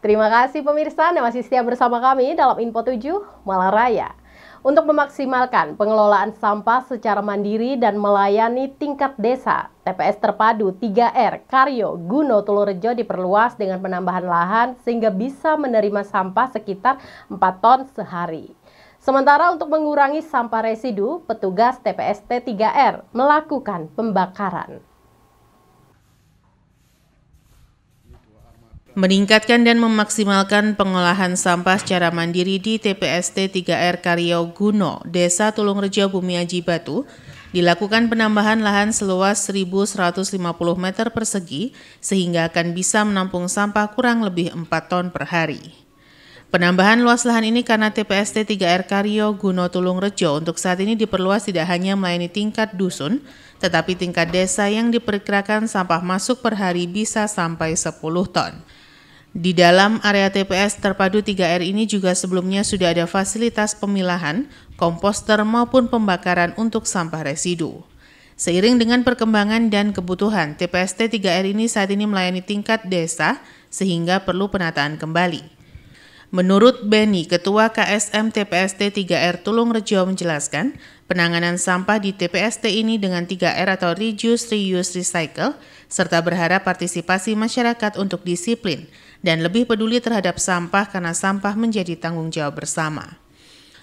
Terima kasih pemirsa Anda masih setia bersama kami dalam Info 7 Malaraya. Untuk memaksimalkan pengelolaan sampah secara mandiri dan melayani tingkat desa, TPS terpadu 3R Karyo Guno Tulurejo diperluas dengan penambahan lahan sehingga bisa menerima sampah sekitar 4 ton sehari. Sementara untuk mengurangi sampah residu, petugas TPST 3R melakukan pembakaran. Meningkatkan dan memaksimalkan pengolahan sampah secara mandiri di TPST 3R Karyo Guno, Desa Tulungrejo Bumi Aji Batu, dilakukan penambahan lahan seluas 1.150 meter persegi sehingga akan bisa menampung sampah kurang lebih 4 ton per hari. Penambahan luas lahan ini karena TPST 3R Karyo Guno Tulungrejo untuk saat ini diperluas tidak hanya melayani tingkat dusun, tetapi tingkat desa yang diperkirakan sampah masuk per hari bisa sampai 10 ton. Di dalam area TPS terpadu 3R ini juga sebelumnya sudah ada fasilitas pemilahan, komposter maupun pembakaran untuk sampah residu. Seiring dengan perkembangan dan kebutuhan, TPST 3R ini saat ini melayani tingkat desa sehingga perlu penataan kembali. Menurut Benny, Ketua KSM TPST 3R Tulung Rejo menjelaskan, penanganan sampah di TPST ini dengan 3R atau Reduce, Reuse, Recycle, serta berharap partisipasi masyarakat untuk disiplin, dan lebih peduli terhadap sampah karena sampah menjadi tanggung jawab bersama.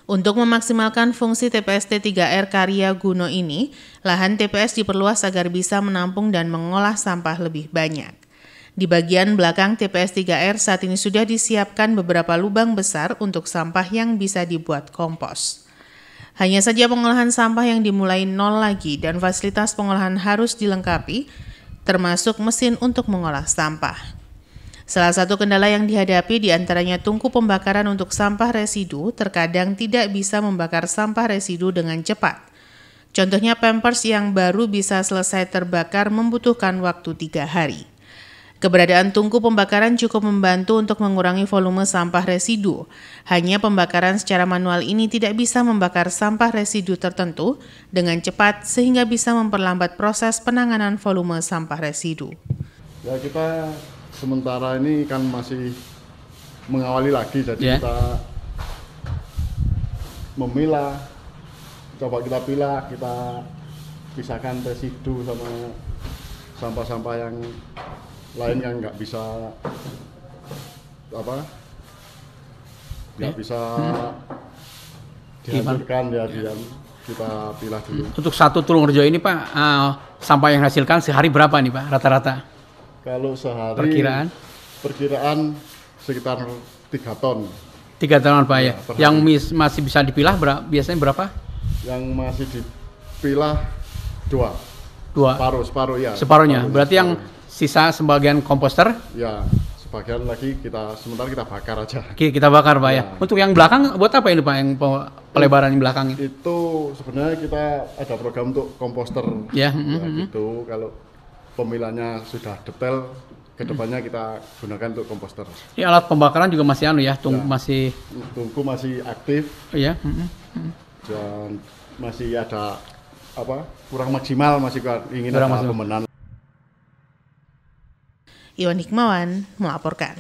Untuk memaksimalkan fungsi TPST 3R Karya Guno ini, lahan TPS diperluas agar bisa menampung dan mengolah sampah lebih banyak. Di bagian belakang TPS 3R saat ini sudah disiapkan beberapa lubang besar untuk sampah yang bisa dibuat kompos. Hanya saja pengolahan sampah yang dimulai nol lagi dan fasilitas pengolahan harus dilengkapi, termasuk mesin untuk mengolah sampah. Salah satu kendala yang dihadapi di antaranya tungku pembakaran untuk sampah residu terkadang tidak bisa membakar sampah residu dengan cepat. Contohnya Pampers yang baru bisa selesai terbakar membutuhkan waktu tiga hari. Keberadaan tungku pembakaran cukup membantu untuk mengurangi volume sampah residu. Hanya pembakaran secara manual ini tidak bisa membakar sampah residu tertentu dengan cepat sehingga bisa memperlambat proses penanganan volume sampah residu. Ya kita sementara ini kan masih mengawali lagi jadi yeah. kita memilah coba kita pilah kita pisahkan residu sama sampah-sampah yang lain yang nggak bisa apa nggak yeah. bisa hmm. dihancurkan ya dia kita pilah dulu. Untuk satu tulung rejo ini Pak, uh, sampah yang hasilkan sehari berapa nih Pak rata-rata? Kalau sehari perkiraan perkiraan sekitar tiga ton. Tiga ton Pak ya. ya yang mis, masih bisa dipilah berapa? Biasanya berapa? Yang masih dipilah dua. Dua. Separuh, separuh ya. Separuhnya. Separuh, Berarti separuh. yang sisa sebagian komposter? Ya, sebagian lagi kita sementara kita bakar aja. Oke, kita bakar Pak ya. ya. Untuk yang belakang buat apa ini Pak yang pelebaran yang belakang itu? Itu sebenarnya kita ada program untuk komposter. Ya, ya mm -hmm. gitu kalau pemilihannya sudah detail ke depannya kita gunakan untuk komposter. Ini alat pembakaran juga masih anu ya, tunggu ya, masih tungku masih aktif. Iya. Dan masih ada apa kurang maksimal masih ingin kurang ada pemenan. Iwan Hikmawan melaporkan.